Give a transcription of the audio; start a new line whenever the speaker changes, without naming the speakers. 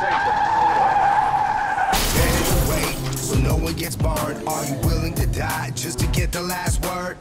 Get away, so no one gets burned. Are you willing to die just to get the last word?